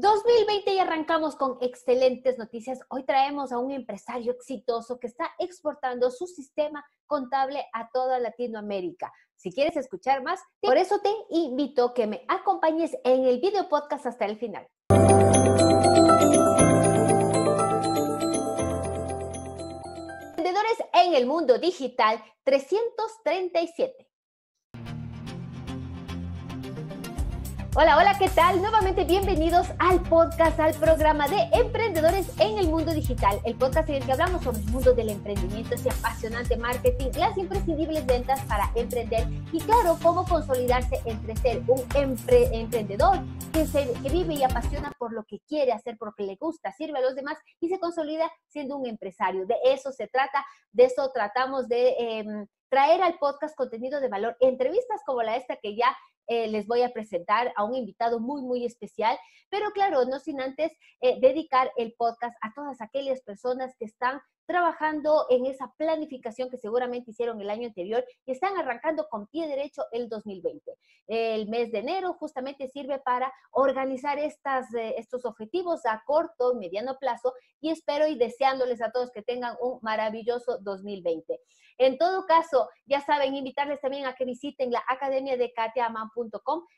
2020 y arrancamos con excelentes noticias. Hoy traemos a un empresario exitoso que está exportando su sistema contable a toda Latinoamérica. Si quieres escuchar más, por eso te invito a que me acompañes en el video podcast hasta el final. Vendedores en el mundo digital 337. Hola, hola, ¿qué tal? Nuevamente bienvenidos al podcast, al programa de Emprendedores en el Mundo Digital, el podcast en el que hablamos sobre el mundo del emprendimiento, ese apasionante marketing, las imprescindibles ventas para emprender y claro, cómo consolidarse entre ser un emprendedor que, vive y apasiona por lo que quiere hacer, por lo que le gusta, sirve a los demás y se consolida siendo un empresario. De eso se trata, de eso tratamos de... Em, traer al podcast contenido de valor, entrevistas como la esta que ya eh, les voy a presentar a un invitado muy, muy especial, pero claro, no sin antes eh, dedicar el podcast a todas aquellas personas que están trabajando en esa planificación que seguramente hicieron el año anterior y están arrancando con pie derecho el 2020. El mes de enero justamente sirve para organizar estas, eh, estos objetivos a corto y mediano plazo y espero y deseándoles a todos que tengan un maravilloso 2020. En todo caso, ya saben, invitarles también a que visiten la academia de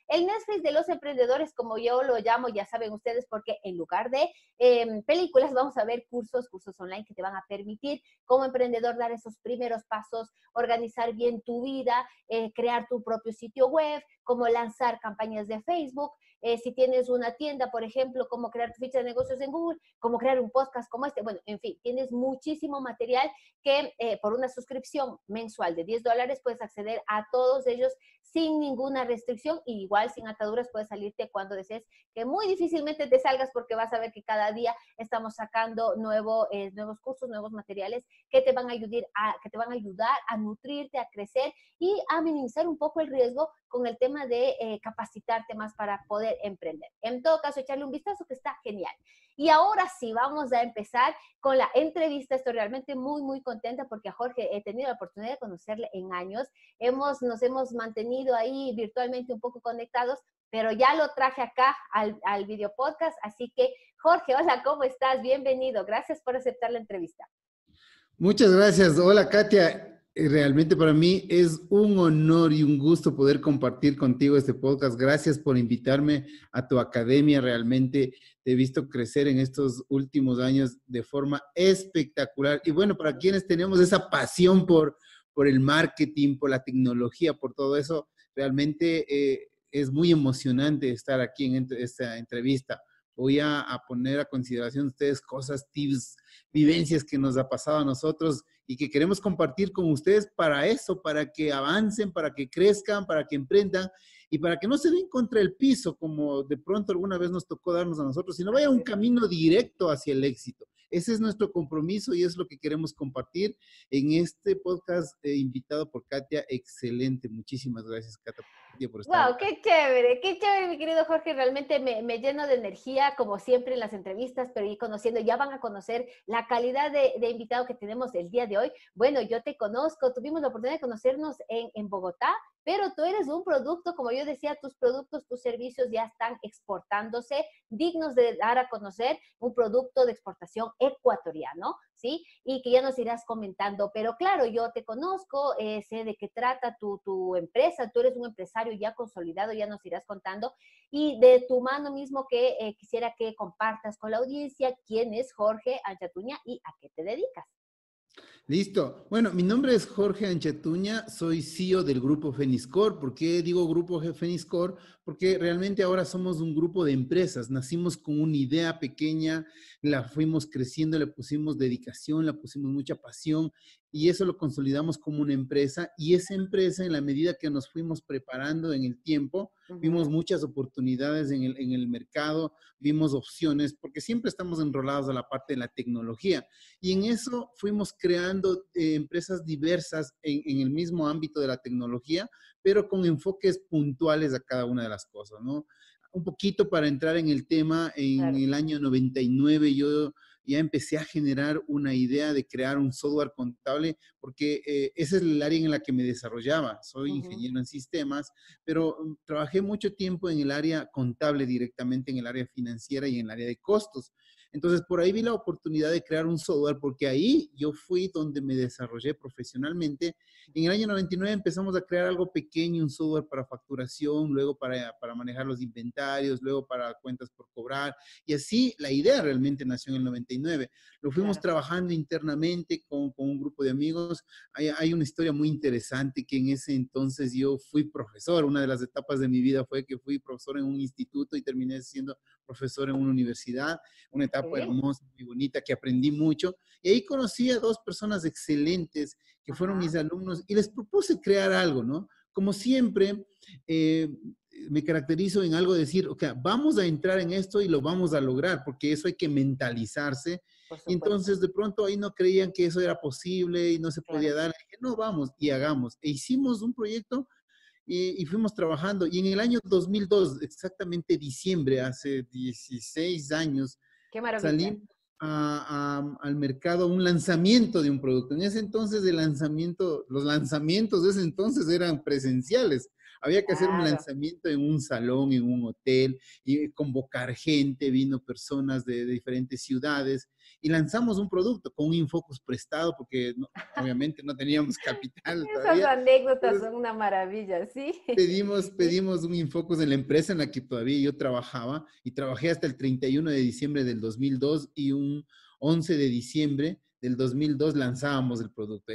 el Netflix de los emprendedores, como yo lo llamo, ya saben ustedes, porque en lugar de em, películas vamos a ver cursos, cursos online que te van a permitir como emprendedor dar esos primeros pasos, organizar bien tu vida, eh, crear tu propio sitio web, cómo lanzar campañas de Facebook, eh, si tienes una tienda, por ejemplo, cómo crear tu ficha de negocios en Google, cómo crear un podcast como este. Bueno, en fin, tienes muchísimo material que eh, por una suscripción mensual de 10 dólares puedes acceder a todos ellos sin ninguna restricción y igual sin ataduras puedes salirte cuando desees, que muy difícilmente te salgas porque vas a ver que cada día estamos sacando nuevo, eh, nuevos cursos, nuevos materiales que te, van a ayudar a, que te van a ayudar a nutrirte, a crecer y a minimizar un poco el riesgo con el tema de eh, capacitarte más para poder emprender. En todo caso, echarle un vistazo que está genial. Y ahora sí, vamos a empezar con la entrevista. Estoy realmente muy, muy contenta porque a Jorge he tenido la oportunidad de conocerle en años. Hemos, nos hemos mantenido ahí virtualmente un poco conectados, pero ya lo traje acá al, al video podcast. Así que, Jorge, hola, ¿cómo estás? Bienvenido. Gracias por aceptar la entrevista. Muchas gracias. Hola, Katia. Eh, realmente para mí es un honor y un gusto poder compartir contigo este podcast. Gracias por invitarme a tu academia. Realmente te he visto crecer en estos últimos años de forma espectacular. Y bueno, para quienes tenemos esa pasión por, por el marketing, por la tecnología, por todo eso, realmente eh, es muy emocionante estar aquí en esta entrevista. Voy a, a poner a consideración de ustedes cosas, tips, vivencias que nos ha pasado a nosotros y que queremos compartir con ustedes para eso, para que avancen, para que crezcan, para que emprendan y para que no se den contra el piso como de pronto alguna vez nos tocó darnos a nosotros, sino vaya un camino directo hacia el éxito. Ese es nuestro compromiso y es lo que queremos compartir en este podcast eh, invitado por Katia. Excelente. Muchísimas gracias, Katia, por estar. ¡Wow! ¡Qué chévere! ¡Qué chévere, mi querido Jorge! Realmente me, me, lleno de energía, como siempre en las entrevistas, pero ir conociendo, ya van a conocer la calidad de, de, invitado que tenemos el día de hoy. Bueno, yo te conozco, tuvimos la oportunidad de conocernos en, en Bogotá, pero tú eres un producto, como yo decía, tus productos, tus servicios ya están exportándose, dignos de dar a conocer un producto de exportación ecuatoriano, ¿sí? Y que ya nos irás comentando, pero claro, yo te conozco, eh, sé de qué trata tu, tu, empresa, tú eres un empresario ya consolidado, ya nos irás contando, y de tu mano mismo que eh, quisiera que compartas con la audiencia quién es Jorge Anchatuña y a qué te dedicas. Listo. Bueno, mi nombre es Jorge Anchatuña, soy CEO del grupo Feniscore. ¿Por qué digo grupo Feniscore? Porque realmente ahora somos un grupo de empresas. Nacimos con una idea pequeña, la fuimos creciendo, le pusimos dedicación, le pusimos mucha pasión y eso lo consolidamos como una empresa y esa empresa en la medida que nos fuimos preparando en el tiempo, uh -huh. vimos muchas oportunidades en el, en el, mercado, vimos opciones, porque siempre estamos enrolados a la parte de la tecnología y en eso fuimos creando eh, empresas diversas en, en, el mismo ámbito de la tecnología, pero con enfoques puntuales a cada una de las cosas, ¿no? Un poquito para entrar en el tema, en claro. el año 99 yo ya empecé a generar una idea de crear un software contable porque eh, ese es el área en la que me desarrollaba. Soy ingeniero en sistemas, pero mm, trabajé mucho tiempo en el área contable directamente, en el área financiera y en el área de costos. Entonces, por ahí vi la oportunidad de crear un software, porque ahí yo fui donde me desarrollé profesionalmente. En el año 99 empezamos a crear algo pequeño, un software para facturación, luego para, para manejar los inventarios, luego para cuentas por cobrar. Y así la idea realmente nació en el 99. Lo fuimos trabajando internamente con, con, un grupo de amigos. Hay, hay una historia muy interesante que en ese entonces yo fui profesor. Una de las etapas de mi vida fue que fui profesor en un instituto y terminé siendo profesor en una universidad. Una etapa hermosa, muy bonita, que aprendí mucho. Y ahí conocí a dos personas excelentes que fueron mis alumnos y les propuse crear algo, ¿no? Como siempre, eh, me caracterizo en algo de decir, ok, vamos a entrar en esto y lo vamos a lograr, porque eso hay que mentalizarse. Y entonces de pronto ahí no creían que eso era posible y no se podía dar. dije, no, vamos y hagamos. E hicimos un proyecto y, y, fuimos trabajando. Y en el año 2002, exactamente diciembre, hace 16 años, Qué maravilla. al mercado un lanzamiento de un producto. En ese entonces el lanzamiento, los lanzamientos de ese entonces eran presenciales. Había que hacer un lanzamiento en un salón, en un hotel, y convocar gente, vino personas de, diferentes ciudades, y lanzamos un producto con un Infocus prestado, porque obviamente no teníamos capital. Esas anécdotas son una maravilla, sí. Pedimos, pedimos un Infocus en la empresa en la que todavía yo trabajaba, y trabajé hasta el 31 de diciembre del 2002 y un 11 de diciembre del 2002 lanzábamos el producto,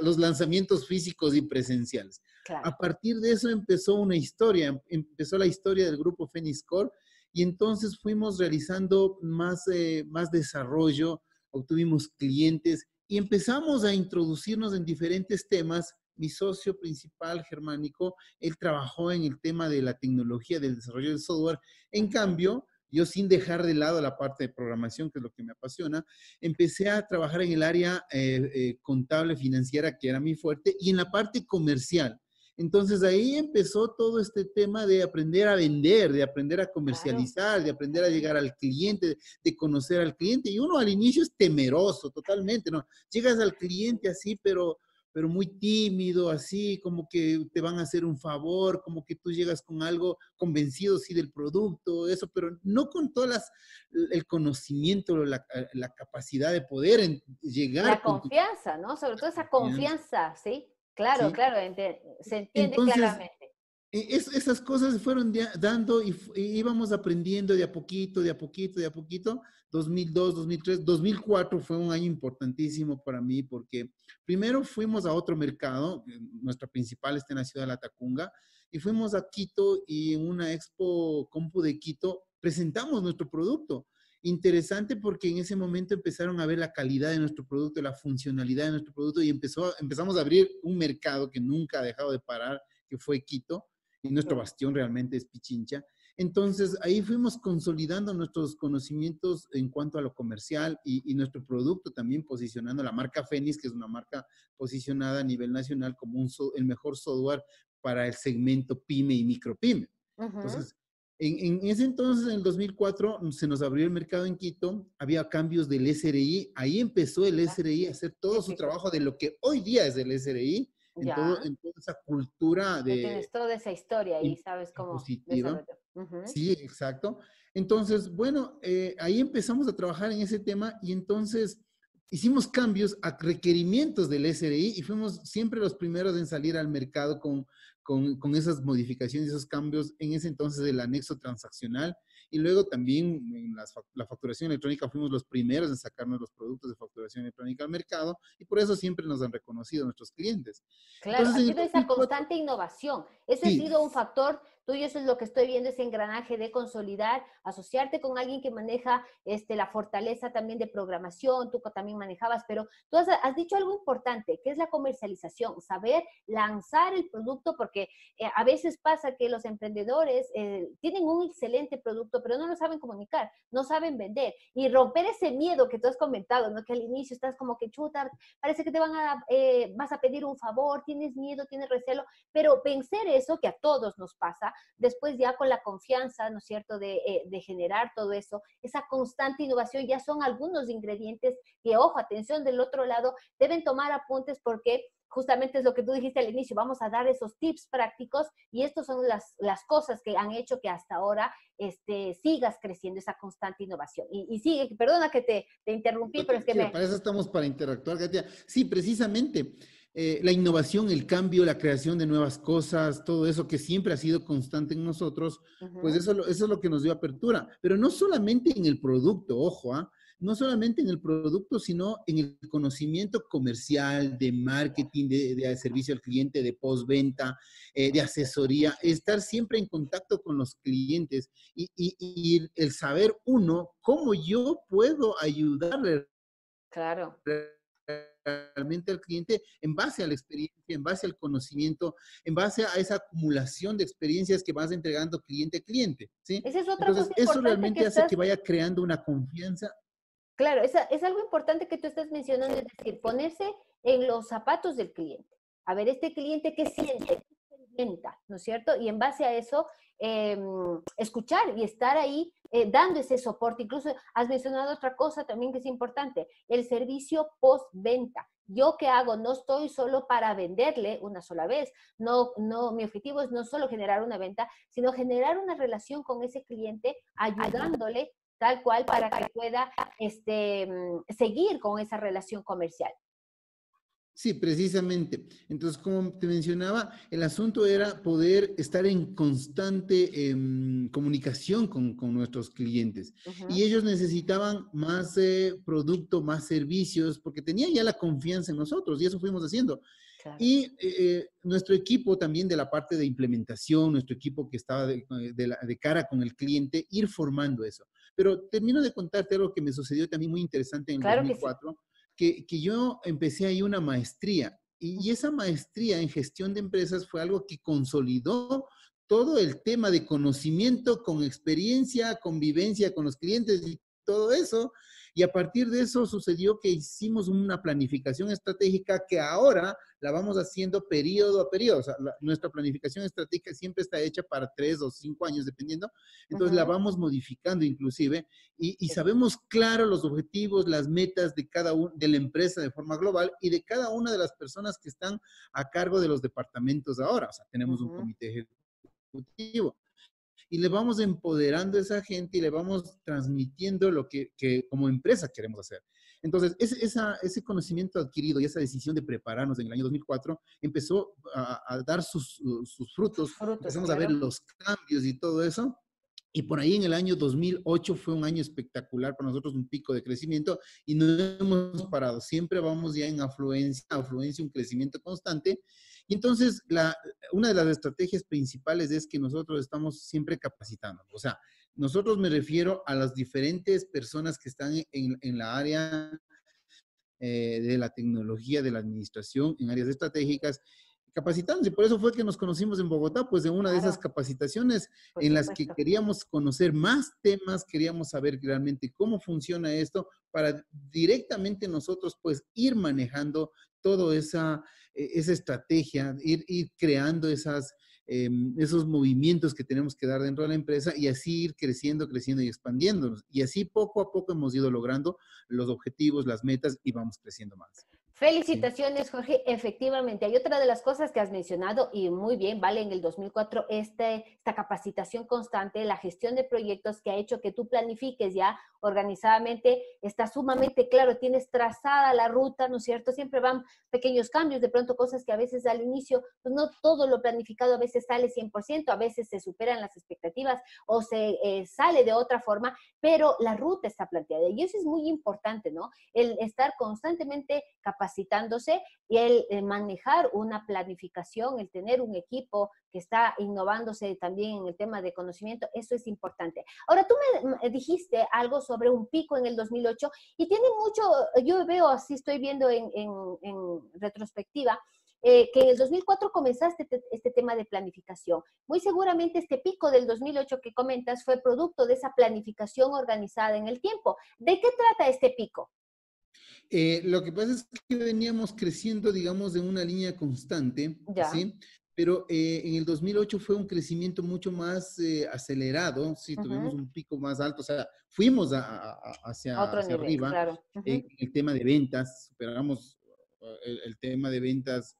los lanzamientos físicos y presenciales. A partir de eso empezó una historia, empezó la historia del grupo Feniscore y entonces fuimos realizando más, eh, más desarrollo, obtuvimos clientes y empezamos a introducirnos en diferentes temas. Mi socio principal, Germánico, él trabajó en el tema de la tecnología, del desarrollo del software. En cambio, yo sin dejar de lado la parte de programación, que es lo que me apasiona, empecé a trabajar en el área eh, eh, contable financiera, que era mi fuerte, y en la parte comercial. Entonces ahí empezó todo este tema de aprender a vender, de aprender a comercializar, de aprender a llegar al cliente, de conocer al cliente. Y uno al inicio es temeroso totalmente, ¿no? Llegas al cliente así, pero pero muy tímido, así, como que te van a hacer un favor, como que tú llegas con algo convencido, sí, del producto, eso, pero no con todas el conocimiento, la, eh, la capacidad de poder llegar. La confianza, ¿no? Sobre todo esa confianza, ¿sí? Claro, claro, se entiende claramente. E, esas cosas fueron dando y, íbamos aprendiendo de a poquito, de a poquito, de a poquito. 2002, 2003, 2004 fue un año importantísimo para mí porque primero fuimos a otro mercado, eh, nuestra principal está en la ciudad de La Tacunga, y fuimos a Quito y en una expo compu de Quito presentamos nuestro producto. Interesante porque en ese momento empezaron a ver la calidad de nuestro producto, la funcionalidad de nuestro producto y empezó, empezamos a abrir un mercado que nunca ha dejado de parar, que fue Quito y nuestro bastión realmente es Pichincha. Entonces, ahí fuimos consolidando nuestros conocimientos en cuanto a lo comercial y, nuestro producto también posicionando la marca Fénix, que es una marca posicionada a nivel nacional como un el mejor software para el segmento pyme y micropyme. Entonces, en, en, ese entonces, en el 2004, se nos abrió el mercado en Quito, había cambios del SRI, ahí empezó el SRI a hacer todo su trabajo de lo que hoy día es el SRI, en, todo, en, toda esa cultura de... Tienes toda esa historia y sabes cómo... Sí, exacto. Entonces, bueno, eh, ahí empezamos a trabajar en ese tema y entonces hicimos cambios a requerimientos del SRI y fuimos siempre los primeros en salir al mercado con, con, con esas modificaciones, esos cambios en ese entonces del anexo transaccional y luego también en la facturación electrónica fuimos los primeros en sacarnos los productos de facturación electrónica al mercado y por eso siempre nos han reconocido nuestros clientes. Claro, ha sido esa constante innovación. Ese ha sido un factor Tú y eso es lo que estoy viendo, ese engranaje de consolidar, asociarte con alguien que maneja este, la fortaleza también de programación, tú también manejabas, pero tú has, dicho algo importante, que es la comercialización, saber lanzar el producto, porque eh, a veces pasa que los emprendedores eh, tienen un excelente producto, pero no lo saben comunicar. no saben vender. Y romper ese miedo que tú has comentado, ¿no? Que al inicio estás como que chuta, parece que te van a, eh, vas a pedir un favor, tienes miedo, tienes recelo, pero vencer eso, que a todos nos pasa, después ya con la confianza, ¿no es cierto?, de, eh, de generar todo eso, esa constante innovación ya son algunos ingredientes que, ojo, atención del otro lado, deben tomar apuntes porque justamente es lo que tú dijiste al inicio, vamos a dar esos tips prácticos y estas son las, las cosas que han hecho que hasta ahora este, sigas creciendo esa constante innovación. Y, sigue, perdona que te, te interrumpí, pero es que sí, me... Para eso estamos para interactuar, Katia. Sí, precisamente. Eh, la innovación, el cambio, la creación de nuevas cosas, todo eso que siempre ha sido constante en nosotros, pues eso, eso es lo que nos dio apertura. Pero no solamente en el producto, ojo, ¿ah? no solamente en el producto, sino en el conocimiento comercial, de marketing, de, servicio al cliente, de postventa, eh, de asesoría, estar siempre en contacto con los clientes y, y, el saber uno cómo yo puedo ayudarle. Claro realmente al cliente en base a la experiencia, en base al conocimiento, en base a esa acumulación de experiencias que vas entregando cliente a cliente. ¿sí? Esa es otra Entonces, eso realmente hace que vaya creando una confianza Claro, es, es algo importante que tú estás mencionando, es decir, ponerse en los zapatos del cliente. A ver, este cliente qué siente, experimenta, ¿no es cierto? Y en base a eso, em, escuchar y estar ahí eh, dando ese soporte. Incluso has mencionado otra cosa también que es importante, el servicio postventa. Yo qué hago, no estoy solo para venderle una sola vez. No, no, mi objetivo es no solo generar una venta, sino generar una relación con ese cliente, ayudándole tal cual para que pueda este, mm, seguir con esa relación comercial. Sí, precisamente. Entonces, como te mencionaba, el asunto era poder estar en constante em, comunicación con, nuestros clientes. Y ellos necesitaban más eh, producto, más servicios, porque tenían ya la confianza en nosotros y eso fuimos haciendo. Y eh, eh, nuestro equipo también de la parte de implementación, nuestro equipo que estaba de, de, cara con el cliente, ir formando eso. Pero termino de contarte algo que me sucedió también muy interesante en el 2004, que, que, yo empecé ahí una maestría y, y esa maestría en gestión de empresas fue algo que consolidó todo el tema de conocimiento con experiencia, convivencia con los clientes y todo eso. Y a partir de eso sucedió que hicimos una planificación estratégica que ahora la vamos haciendo periodo a periodo. O sea, nuestra planificación estratégica siempre está hecha para tres o cinco años, dependiendo. Entonces la vamos modificando inclusive y, sabemos claro los objetivos, las metas de cada una de la empresa de forma global y de cada una de las personas que están a cargo de los departamentos ahora. O sea, tenemos un comité ejecutivo y le vamos empoderando a esa gente y le vamos transmitiendo lo que, como empresa queremos hacer. Entonces, ese, ese conocimiento adquirido y esa decisión de prepararnos en el año 2004 empezó a, dar sus, frutos. Empezamos a ver los cambios y todo eso. Y por ahí en el año 2008 fue un año espectacular para nosotros, un pico de crecimiento y no hemos parado. Siempre vamos ya en afluencia, afluencia, un crecimiento constante. Y entonces, la, una de las estrategias principales es que nosotros estamos siempre capacitando. O sea, nosotros me refiero a las diferentes personas que están en, en la área eh, de la tecnología, de la administración, en áreas estratégicas, capacitándose. Por eso fue que nos conocimos en Bogotá, pues de una de esas capacitaciones en las que queríamos conocer más temas, queríamos saber realmente cómo funciona esto para directamente nosotros pues ir manejando toda esa, esa estrategia, ir, ir creando esas, em, esos movimientos que tenemos que dar dentro de la empresa y así ir creciendo, creciendo y expandiéndonos. Y así poco a poco hemos ido logrando los objetivos, las metas y vamos creciendo más. Felicitaciones, Jorge. Efectivamente, hay otra de las cosas que has mencionado y muy bien, vale, en el 2004, este, esta capacitación constante, la gestión de proyectos que ha hecho que tú planifiques ya organizadamente, está sumamente claro, tienes trazada la ruta, ¿no es cierto? Siempre van pequeños cambios, de pronto cosas que a veces al inicio, pues no todo lo planificado a veces sale 100%, a veces se superan las expectativas o se eh, sale de otra forma, pero la ruta está planteada y eso es muy importante, ¿no? El estar constantemente capacitándose y el, el manejar una planificación, el tener un equipo que está innovándose también en el tema de conocimiento, eso es importante. Ahora, tú me dijiste algo sobre un pico en el 2008 y tiene mucho, yo veo, así estoy viendo en, en, retrospectiva, eh, que en el 2004 comenzaste este tema de planificación. Muy seguramente este pico del 2008 que comentas fue producto de esa planificación organizada en el tiempo. ¿De qué trata este pico? Eh, lo que pasa es que veníamos creciendo, digamos, en una línea constante, ¿sí? Pero eh, en el 2008 fue un crecimiento mucho más eh, acelerado, sí, tuvimos un pico más alto, o sea, fuimos hacia, arriba en el tema de ventas, superamos el, tema de ventas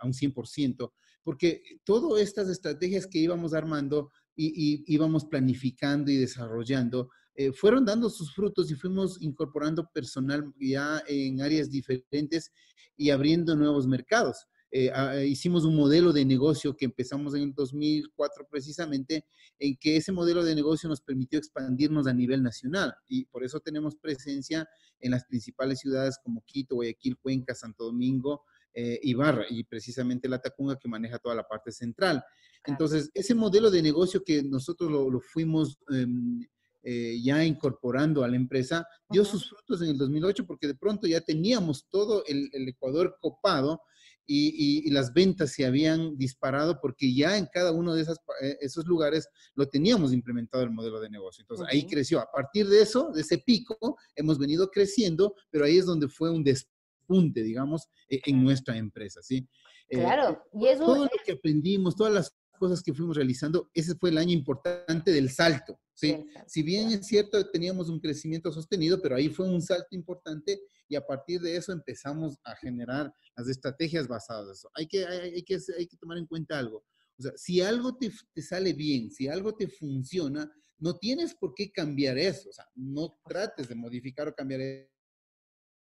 a, un 100%, porque todas estas estrategias que íbamos armando y íbamos planificando y desarrollando, eh, fueron dando sus frutos y fuimos incorporando personal ya en áreas diferentes y abriendo nuevos mercados. Eh, ah, hicimos un modelo de negocio que empezamos en el 2004 precisamente, en que ese modelo de negocio nos permitió expandirnos a nivel nacional y por eso tenemos presencia en las principales ciudades como Quito, Guayaquil, Cuenca, Santo Domingo, eh, Ibarra y precisamente la Tacunga que maneja toda la parte central. Entonces, ese modelo de negocio que nosotros lo, fuimos em, eh, ya incorporando a la empresa, dio sus frutos en el 2008 porque de pronto ya teníamos todo el, Ecuador copado y, las ventas se habían disparado porque ya en cada uno de eh, esos lugares lo teníamos implementado el modelo de negocio. Entonces ahí creció. A partir de eso, de ese pico, hemos venido creciendo, pero ahí es donde fue un despunte, digamos, e, en nuestra empresa, ¿sí? Eh, claro, y eso... Todo lo que aprendimos, todas las cosas que fuimos realizando, ese fue el año importante del salto. ¿sí? Si bien es cierto, teníamos un crecimiento sostenido, pero ahí fue un salto importante y a partir de eso empezamos a generar las estrategias basadas en eso. Hay que, hay, que, hay que tomar en cuenta algo. O sea, si algo te, te, sale bien, si algo te funciona, no tienes por qué cambiar eso. O sea, no trates de modificar o cambiar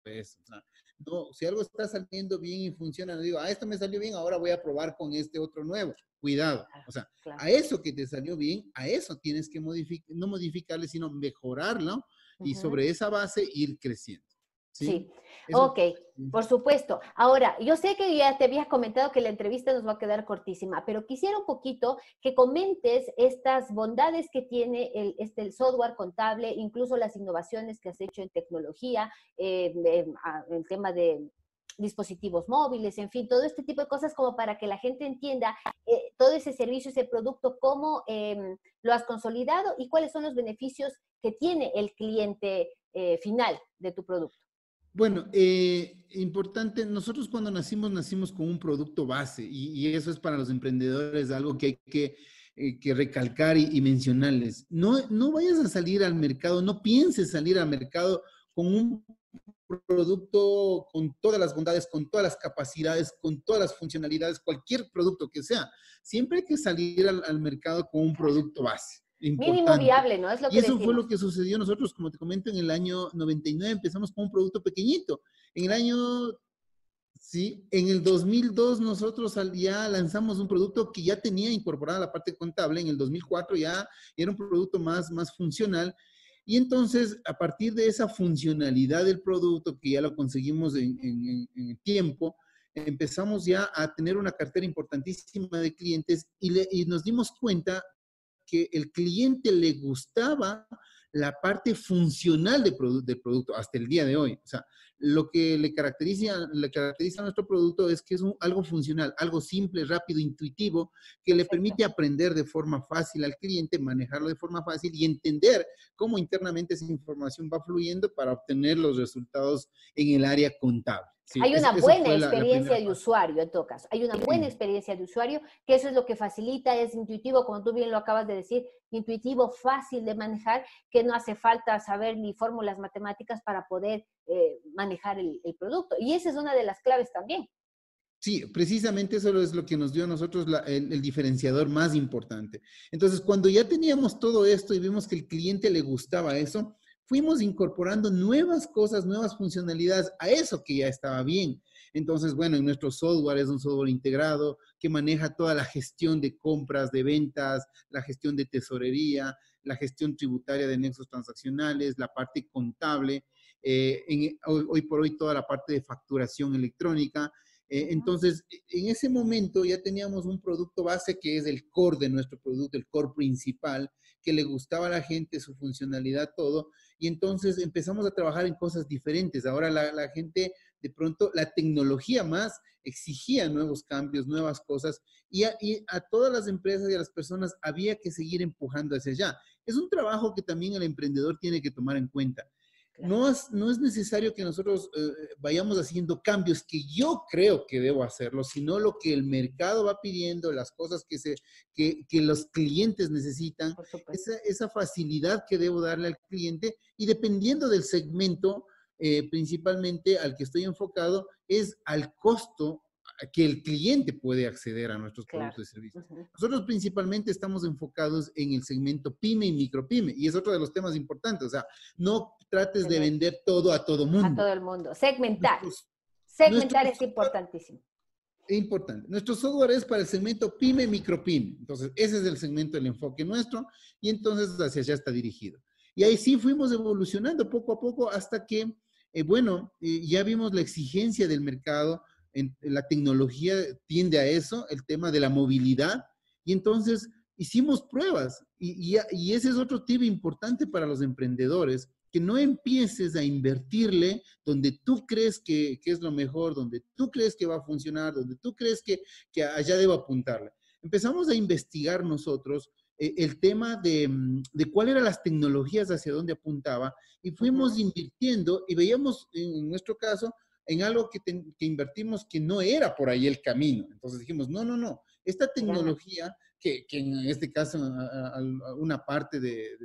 eso. O sea, no, si algo está saliendo bien y funciona, no digo, ah, esto me salió bien, ahora voy a probar con este otro nuevo. Cuidado. O sea, a eso que te salió bien, a eso tienes que modificar, no modificarle, sino mejorarlo y sobre esa base ir creciendo. Sí, ok, por supuesto. Ahora, yo sé que ya te habías comentado que la entrevista nos va a quedar cortísima, pero quisiera un poquito que comentes estas bondades que tiene el, este, el software contable, incluso las innovaciones que has hecho en tecnología, eh, el tema de dispositivos móviles, en fin, todo este tipo de cosas como para que la gente entienda eh, todo ese servicio, ese producto, cómo em, lo has consolidado y cuáles son los beneficios que tiene el cliente eh, final de tu producto. Bueno, eh, importante, nosotros cuando nacimos, nacimos con un producto base y, eso es para los emprendedores algo que hay que, eh, recalcar y, mencionarles. No, no vayas a salir al mercado, no pienses salir al mercado con un producto con todas las bondades, con todas las capacidades, con todas las funcionalidades, cualquier producto que sea. Siempre hay que salir al mercado con un producto base. Mínimo viable, ¿no? Es lo y eso fue lo que sucedió nosotros, como te comento, en el año 99 empezamos con un producto pequeño. En el año, sí, en el 2002 nosotros ya lanzamos un producto que ya tenía incorporada la parte contable. En el 2004 ya era un producto más, más funcional. Y entonces, a partir de esa funcionalidad del producto, que ya lo conseguimos en, tiempo, empezamos ya a tener una cartera importantísima de clientes y, nos dimos cuenta que el cliente le gustaba la parte funcional del producto hasta el día de hoy. O sea, lo que le caracteriza, le caracteriza a nuestro producto es que es algo funcional, algo simple, rápido, intuitivo, que le permite aprender de forma fácil al cliente, manejarlo de forma fácil y entender cómo internamente esa información va fluyendo para obtener los resultados en el área contable hay una buena experiencia de usuario en todo caso. Hay una buena experiencia de usuario, que eso es lo que facilita, es intuitivo, como tú bien lo acabas de decir, intuitivo, fácil de manejar, que no hace falta saber ni fórmulas matemáticas para poder eh, manejar el, producto. Y esa es una de las claves también. Sí, precisamente eso es lo que nos dio a nosotros el, diferenciador más importante. Entonces, cuando ya teníamos todo esto y vimos que el cliente le gustaba eso, fuimos incorporando nuevas cosas, nuevas funcionalidades a eso que ya estaba bien. Entonces, bueno, en nuestro software es un software integrado que maneja toda la gestión de compras, de ventas, la gestión de tesorería, la gestión tributaria de nexos transaccionales, la parte contable, eh, hoy, por hoy toda la parte de facturación electrónica. Eh, entonces, en ese momento ya teníamos un producto base que es el core de nuestro producto, el core principal, que le gustaba a la gente, su funcionalidad, todo. Y entonces empezamos a trabajar en cosas diferentes. Ahora la, gente de pronto la tecnología más exigía nuevos cambios, nuevas cosas, y a, y a, todas las empresas y a las personas había que seguir empujando hacia allá. Es un trabajo que también el emprendedor tiene que tomar en cuenta. No es, no es necesario que nosotros eh, vayamos haciendo cambios que yo creo que debo hacerlo, sino lo que el mercado va pidiendo, las cosas que, se, que, que los clientes necesitan, esa, esa, facilidad que debo darle al cliente y dependiendo del segmento, eh, principalmente al que estoy enfocado, es al costo que el cliente puede acceder a nuestros productos y servicios. Nosotros principalmente estamos enfocados en el segmento pyme y micropyme, y es otro de los temas importantes. O sea, no trates de vender todo a todo mundo. A todo el mundo. Segmentar. Segmentar es importantísimo. Es importante. Nuestro software es para el segmento pyme, micropyme. Entonces, ese es el segmento del enfoque nuestro, y entonces hacia allá está dirigido. Y ahí sí fuimos evolucionando poco a poco hasta que, eh, bueno, eh, ya vimos la exigencia del mercado, la tecnología tiende a eso, el tema de la movilidad, y entonces hicimos pruebas, y, ese es otro tip importante para los emprendedores, que no empieces a invertirle donde tú crees que, es lo mejor, donde tú crees que va a funcionar, donde tú crees que, allá debo apuntarle. Empezamos a investigar nosotros eh, el tema de, mm, de cuáles eran las tecnologías hacia dónde apuntaba y fuimos invirtiendo y veíamos en nuestro caso en algo que, invertimos que no era por ahí el camino. Entonces dijimos, no, no, no, esta tecnología, que, en este caso una parte de,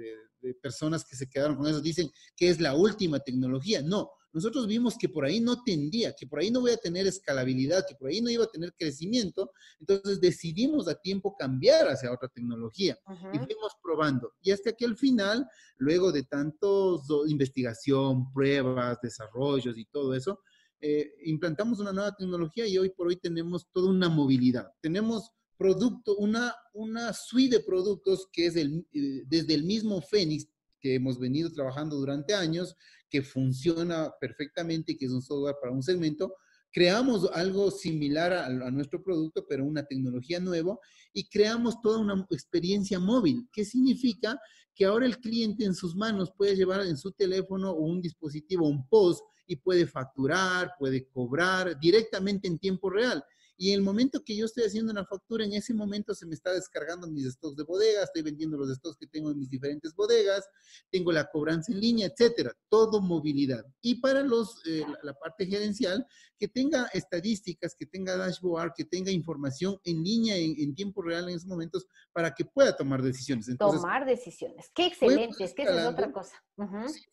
personas que se quedaron con eso dicen que es la última tecnología. No, nosotros vimos que por ahí no tendía, que por ahí no voy a tener escalabilidad, que por ahí no iba a tener crecimiento. Entonces decidimos a tiempo cambiar hacia otra tecnología y fuimos probando. Y hasta que al final, luego de tantos investigación, pruebas, desarrollos y todo eso, eh, implantamos una nueva tecnología y hoy por hoy tenemos toda una movilidad. Tenemos producto, una, una suite de productos que es el, eh, desde el mismo Fénix que hemos venido trabajando durante años, que funciona perfectamente, que es un software para un segmento, creamos algo similar a, a, nuestro producto, pero una tecnología nueva, y creamos toda una experiencia móvil. ¿Qué significa? Que ahora el cliente en sus manos puede llevar en su teléfono o un dispositivo, un POS, y puede facturar, puede cobrar directamente en tiempo real. Y en el momento que yo estoy haciendo una factura, en ese momento se me está descargando mis stocks de bodegas, estoy vendiendo los stocks que tengo en mis diferentes bodegas, tengo la cobranza en línea, etcétera. Todo movilidad. Y para los, eh, la, parte gerencial, que tenga estadísticas, que tenga dashboard, que tenga información en línea en, tiempo real en esos momentos para que pueda tomar decisiones. tomar decisiones. Qué excelente, es que esa es otra cosa.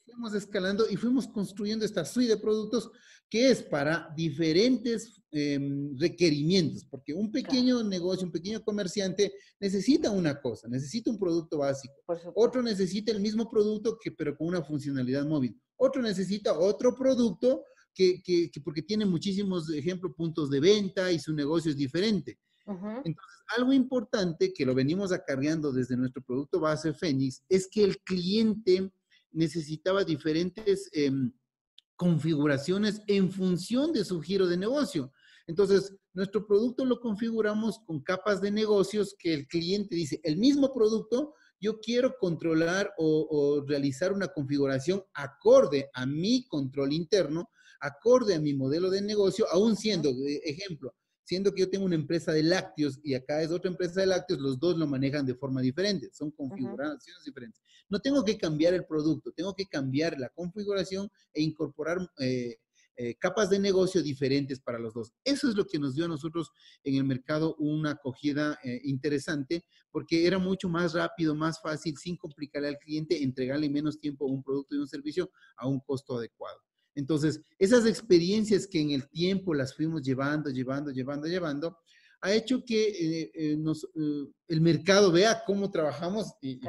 fuimos escalando y fuimos construyendo esta suite de productos que es para diferentes em, requerimientos, porque un pequeño negocio, un pequeño comerciante necesita una cosa, necesita un producto básico. Otro necesita el mismo producto, que, pero con una funcionalidad móvil. Otro necesita otro producto que, que, porque tiene muchísimos, ejemplo, puntos de venta y su negocio es diferente. Entonces, algo importante que lo venimos acarreando desde nuestro producto base Fénix es que el cliente necesitaba diferentes... Eh, configuraciones en función de su giro de negocio. Entonces, nuestro producto lo configuramos con capas de negocios que el cliente dice, el mismo producto, yo quiero controlar o, realizar una configuración acorde a mi control interno, acorde a mi modelo de negocio, aún siendo, ejemplo, siendo que yo tengo una empresa de lácteos y acá es otra empresa de lácteos, los dos lo manejan de forma diferente, son configuraciones diferentes. No tengo que cambiar el producto, tengo que cambiar la configuración e incorporar eh, eh, capas de negocio diferentes para los dos. Eso es lo que nos dio a nosotros en el mercado una acogida eh, interesante porque era mucho más rápido, más fácil, sin complicarle al cliente, entregarle menos tiempo un producto y un servicio a un costo adecuado. Entonces, esas experiencias que en el tiempo las fuimos llevando, llevando, llevando, llevando, ha hecho que eh, eh, nos, eh, el mercado vea cómo trabajamos y,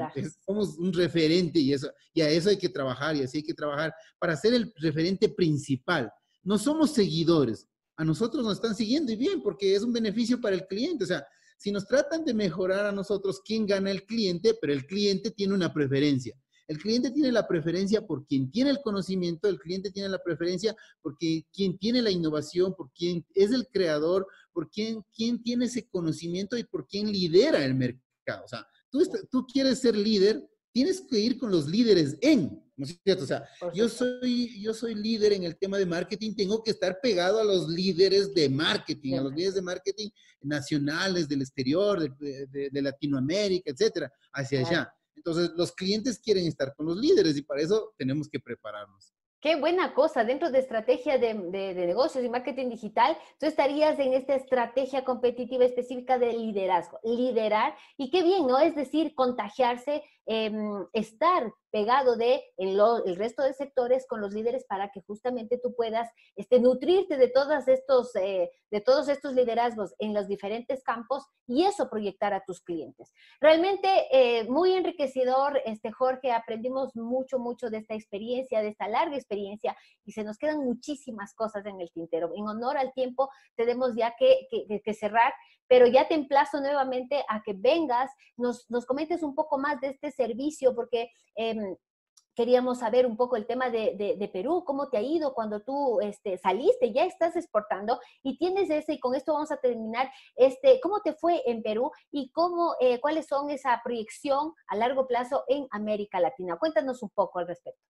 somos un referente y, eso, y a eso hay que trabajar y así hay que trabajar para ser el referente principal. No somos seguidores, a nosotros nos están siguiendo y bien porque es un beneficio para el cliente. O sea, si nos tratan de mejorar a nosotros, ¿quién gana el cliente? Pero el cliente tiene una preferencia. El cliente tiene la preferencia por quien tiene el conocimiento, el cliente tiene la preferencia por quien tiene la innovación, por quien es el creador, por quien, tiene ese conocimiento y por quien lidera el mercado. O sea, tú, tú quieres ser líder, tienes que ir con los líderes en. ¿no es cierto? O sea, yo soy, yo soy líder en el tema de marketing, tengo que estar pegado a los líderes de marketing, a los líderes de marketing nacionales, del exterior, de, de, Latinoamérica, etcétera, hacia allá. Entonces, los clientes quieren estar con los líderes y para eso tenemos que prepararnos. Qué buena cosa. Dentro de estrategia de, negocios y marketing digital, tú estarías en esta estrategia competitiva específica de liderazgo, liderar. Y qué bien, ¿no? Es decir, contagiarse, em, estar pegado de en el resto de sectores con los líderes para que justamente tú puedas este, nutrirte de todos estos, eh, de todos estos liderazgos en los diferentes campos y eso proyectar a tus clientes. Realmente eh, muy enriquecedor, este, Jorge, aprendimos mucho, mucho de esta experiencia, de esta larga experiencia y se nos quedan muchísimas cosas en el tintero. En honor al tiempo tenemos ya que, que, cerrar, pero ya te emplazo nuevamente a que vengas, nos, nos comentes un poco más de este servicio, porque em, queríamos saber un poco el tema de, Perú, cómo te ha ido cuando tú este, saliste, ya estás exportando y tienes ese, y con esto vamos a terminar, este, ¿cómo te fue en Perú y cómo, eh, cuáles son esa proyección a largo plazo en América Latina? Cuéntanos un poco al respecto.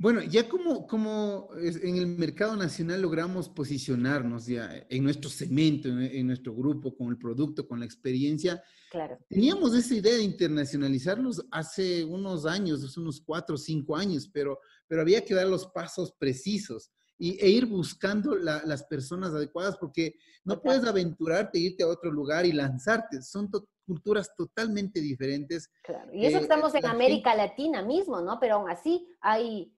Bueno, ya como, como en el mercado nacional logramos posicionarnos ya en nuestro segmento, en, nuestro grupo, con el producto, con la experiencia. Claro. Teníamos esa idea de internacionalizarlos hace unos años, hace unos cuatro o cinco años, pero, pero había que dar los pasos precisos y, e ir buscando las personas adecuadas porque no puedes aventurarte, irte a otro lugar y lanzarte. Son culturas totalmente diferentes. Claro. Y eso eh, estamos en América Latina mismo, ¿no? Pero aún así hay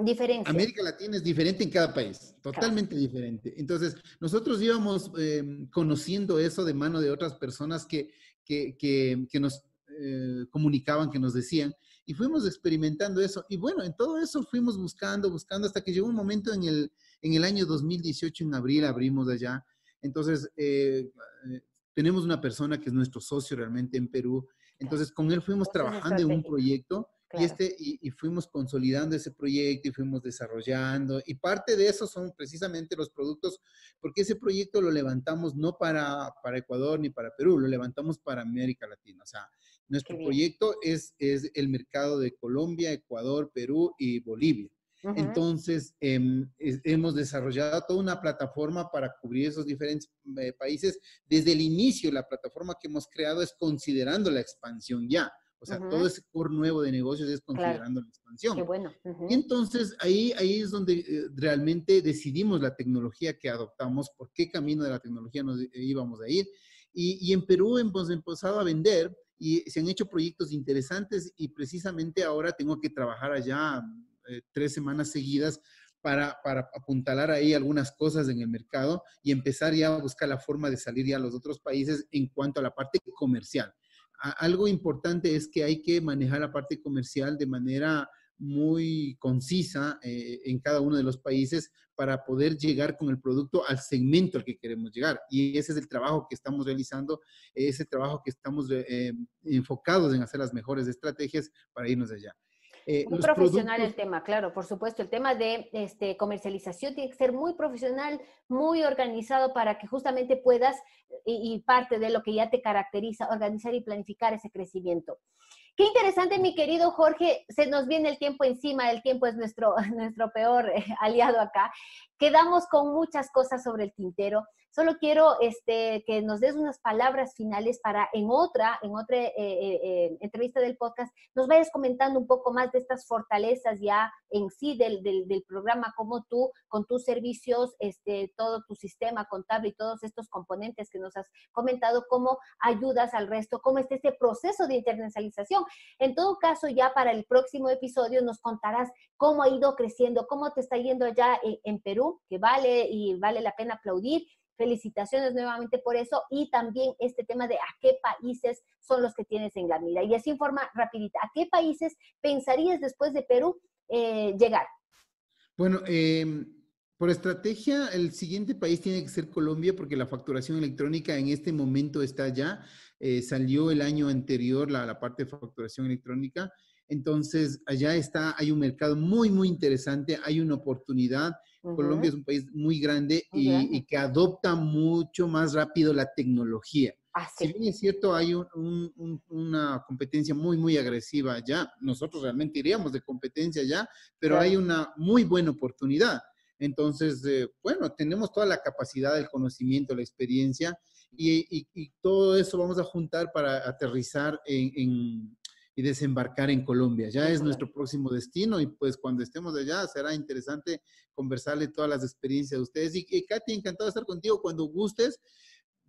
Diferencia. América Latina es diferente en cada país, totalmente diferente. Entonces, nosotros íbamos em, conociendo eso de mano de otras personas que, que, que, nos eh, comunicaban, que nos decían, y fuimos experimentando eso. Y bueno, en todo eso fuimos buscando, buscando, hasta que llegó un momento en el, en el año 2018, en abril, abrimos allá. Entonces, eh, eh, tenemos una persona que es nuestro socio realmente en Perú. Entonces, con él fuimos trabajando en un proyecto y, este, y, fuimos consolidando ese proyecto y fuimos desarrollando. Y parte de eso son precisamente los productos, porque ese proyecto lo levantamos no para, para Ecuador ni para Perú, lo levantamos para América Latina. O sea, nuestro proyecto es, es el mercado de Colombia, Ecuador, Perú y Bolivia. Entonces, em, hemos desarrollado toda una plataforma para cubrir esos diferentes eh, países. Desde el inicio, la plataforma que hemos creado es considerando la expansión ya. O sea, todo ese core nuevo de negocios es considerando la expansión. Qué bueno. Y entonces ahí, ahí es donde eh, realmente decidimos la tecnología que adoptamos, por qué camino de la tecnología nos eh, íbamos a ir. Y, y en Perú hemos empezado a vender y se han hecho proyectos interesantes y precisamente ahora tengo que trabajar allá eh, tres semanas seguidas para, para, apuntalar ahí algunas cosas en el mercado y empezar ya a buscar la forma de salir ya a los otros países en cuanto a la parte comercial algo importante es que hay que manejar la parte comercial de manera muy concisa eh, en cada uno de los países para poder llegar con el producto al segmento al que queremos llegar. Y ese es el trabajo que estamos realizando, ese trabajo que estamos eh, enfocados en hacer las mejores estrategias para irnos allá. Eh, muy profesional el tema, claro, por supuesto. El tema de este, comercialización tiene que ser muy profesional, muy organizado para que justamente puedas, y, y parte de lo que ya te caracteriza, organizar y planificar ese crecimiento. Qué interesante, mi querido Jorge. Se nos viene el tiempo encima, el tiempo es nuestro, nuestro peor eh, aliado acá. Quedamos con muchas cosas sobre el tintero. Solo quiero este, que nos des unas palabras finales para en otra, en otra eh, eh, eh, entrevista del podcast, nos vayas comentando un poco más de estas fortalezas ya en sí del, del, programa, como tú, con tus servicios, este, todo tu sistema contable y todos estos componentes que nos has comentado, cómo ayudas al resto, cómo está este proceso de internacionalización. En todo caso, ya para el próximo episodio nos contarás cómo ha ido creciendo, cómo te está yendo allá en Perú, que vale y vale la pena aplaudir Felicitaciones nuevamente por eso y también este tema de a qué países son los que tienes en la mira. Y así en forma rapidita, ¿a qué países pensarías después de Perú eh, llegar? Bueno, em, por estrategia, el siguiente país tiene que ser Colombia porque la facturación electrónica en este momento está ya. Eh, salió el año anterior la, la parte de facturación electrónica. Entonces, allá está, hay un mercado muy, muy interesante, hay una oportunidad Colombia es un país muy grande, y, que adopta mucho más rápido la tecnología. Ah, si bien es cierto, hay una competencia muy, muy agresiva ya, nosotros realmente iríamos de competencia ya, pero hay una muy buena oportunidad. Entonces, eh, bueno, tenemos toda la capacidad, el conocimiento, la experiencia y, todo eso vamos a juntar para aterrizar en, y desembarcar en Colombia. Ya es nuestro próximo destino y pues cuando estemos allá será interesante conversarle todas las experiencias de ustedes. Y, y Katy, encantado de estar contigo cuando gustes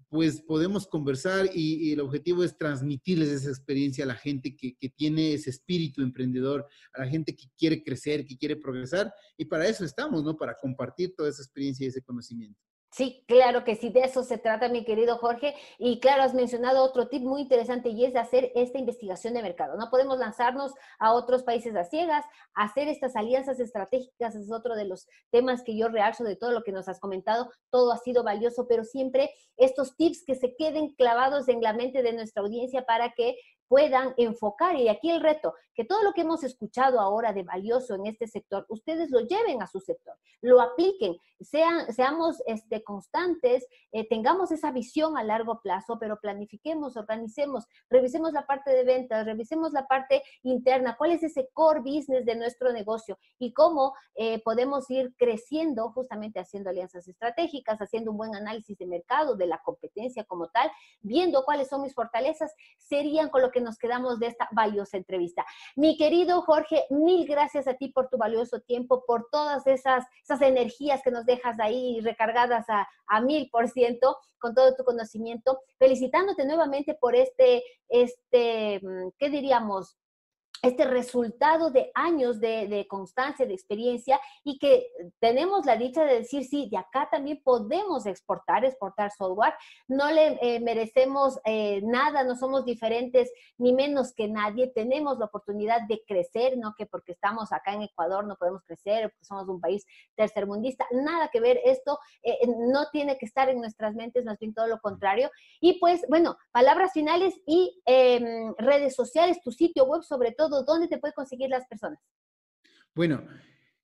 pues podemos conversar y, el objetivo es transmitirles esa experiencia a la gente que, que, tiene ese espíritu emprendedor, a la gente que quiere crecer, que quiere progresar. Y para eso estamos, ¿no? Para compartir toda esa experiencia y ese conocimiento. Sí, claro que sí, de eso se trata, mi querido Jorge. Y claro, has mencionado otro tip muy interesante y es hacer esta investigación de mercado. No podemos lanzarnos a otros países a ciegas, hacer estas alianzas estratégicas es otro de los temas que yo realzo de todo lo que nos has comentado. Todo ha sido valioso, pero siempre estos tips que se queden clavados en la mente de nuestra audiencia para que puedan enfocar. Y aquí el reto, que todo lo que hemos escuchado ahora de valioso en este sector, ustedes lo lleven a su sector, lo apliquen, sean, seamos este, constantes, eh, tengamos esa visión a largo plazo, pero planifiquemos, organicemos, revisemos la parte de ventas, revisemos la parte interna, cuál es ese core business de nuestro negocio y cómo eh, podemos ir creciendo justamente haciendo alianzas estratégicas, haciendo un buen análisis de mercado, de la competencia como tal, viendo cuáles son mis fortalezas, serían con lo que nos quedamos de esta valiosa entrevista. Mi querido Jorge, mil gracias a ti por tu valioso tiempo, por todas esas, esas energías que nos dejas ahí recargadas a, mil por ciento con todo tu conocimiento. Felicitándote nuevamente por este, este, mm, ¿qué diríamos? Este resultado de años de, constancia, de experiencia y que tenemos la dicha de decir, sí, de acá también podemos exportar, exportar software, no le eh, merecemos eh, nada, no somos diferentes ni menos que nadie, tenemos la oportunidad de crecer, no que porque estamos acá en Ecuador no podemos crecer, porque somos un país tercermundista, nada que ver, esto eh, no tiene que estar en nuestras mentes, más bien todo lo contrario. Y pues, bueno, palabras finales y em, redes sociales, tu sitio web sobre todo ¿dónde te pueden conseguir las personas? Bueno,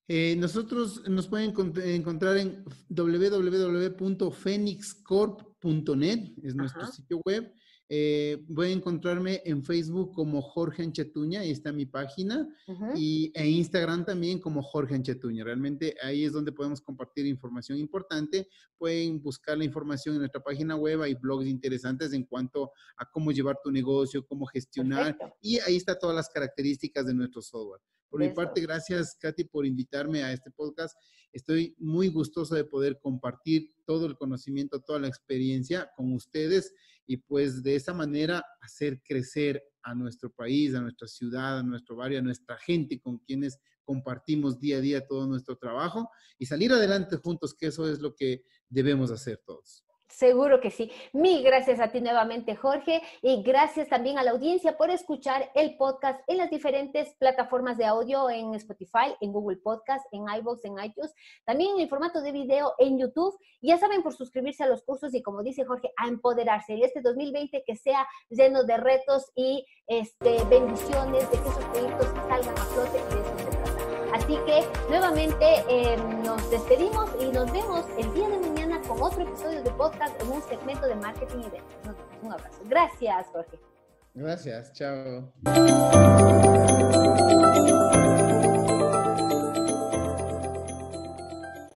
eh, nosotros nos pueden encontrar en www.phoenixcorp.net, es nuestro sitio web. Eh, voy a encontrarme en Facebook como Jorge Anchetuña, ahí está mi página, y en Instagram también como Jorge Anchetuña. Realmente ahí es donde podemos compartir información importante. Pueden buscar la información en nuestra página web, hay blogs interesantes en cuanto a cómo llevar tu negocio, cómo gestionar, y ahí está todas las características de nuestro software. Por mi parte, gracias, Katy, por invitarme a este podcast. Estoy muy gustoso de poder compartir todo el conocimiento, toda la experiencia con ustedes y pues de esa manera hacer crecer a nuestro país, a nuestra ciudad, a nuestro barrio, a nuestra gente con quienes compartimos día a día todo nuestro trabajo y salir adelante juntos, que eso es lo que debemos hacer todos. Seguro que sí. Mil gracias a ti nuevamente, Jorge, y gracias también a la audiencia por escuchar el podcast en las diferentes plataformas de audio, en Spotify, en Google Podcast, en iVoox, en iTunes, también en el formato de video en YouTube. Ya saben, por suscribirse a los cursos y, como dice Jorge, a empoderarse. En este 2020 que sea lleno de retos y este, bendiciones, de que esos proyectos salgan a flote y de eso se. Así que nuevamente eh, nos despedimos y nos vemos el día de mañana otro episodio de podcast en un segmento de marketing y ventas. Un abrazo. Gracias, Jorge. Gracias, chao.